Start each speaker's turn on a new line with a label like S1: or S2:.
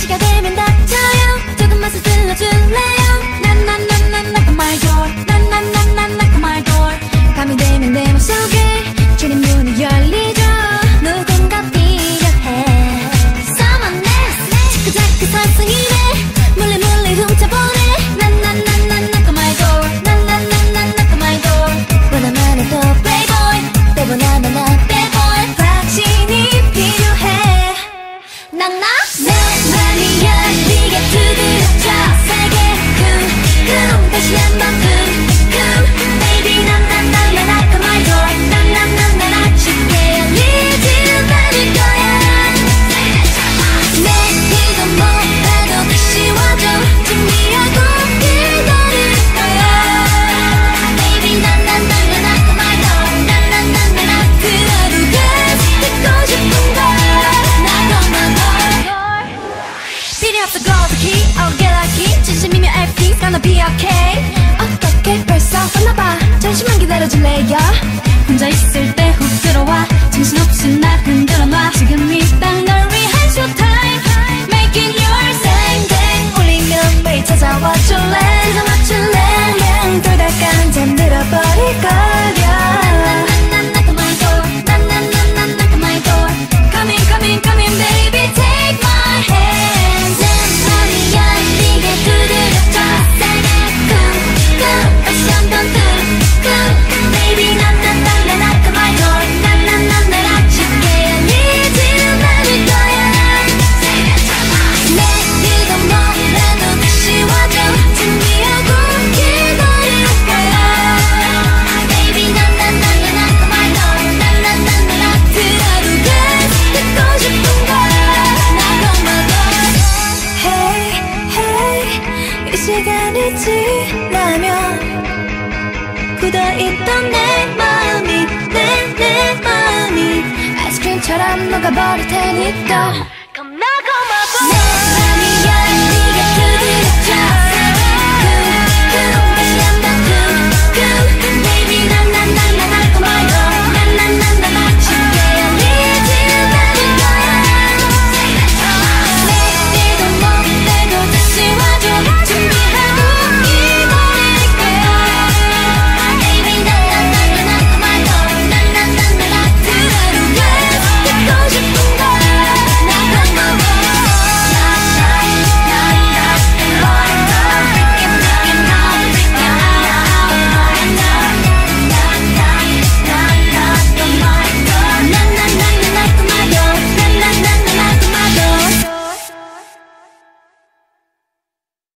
S1: 시가 되면 닥쳐요. 조금만 서둘러 줄래요? 난난난난 knock my door. 난난난난 knock on my door. 밤이 되면 내 맘속에 주님 문이 열리죠. 누군가 필요해. Someone else 자꾸자꾸 선생님의 몰래 몰래 훔쳐보네 난난난난 knock my door. 난난난난 knock on my door. 원하만 해도 playboy. 빼고 나만 나 bad boy 당신이 필요해. 난나? 없어 거기 기억에 be okay. 그 시간이 지나면 굳어있던 내 마음이 내 내 마음이 아이스크림처럼 녹아버릴 테니까.